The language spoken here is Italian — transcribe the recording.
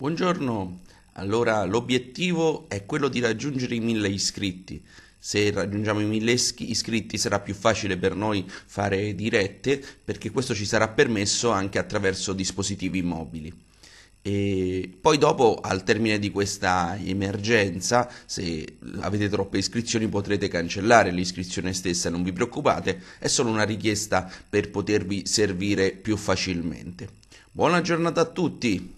Buongiorno, allora l'obiettivo è quello di raggiungere i mille iscritti. Se raggiungiamo i mille iscritti sarà più facile per noi fare dirette perché questo ci sarà permesso anche attraverso dispositivi mobili. E poi dopo, al termine di questa emergenza, se avete troppe iscrizioni potrete cancellare l'iscrizione stessa, non vi preoccupate, è solo una richiesta per potervi servire più facilmente. Buona giornata a tutti!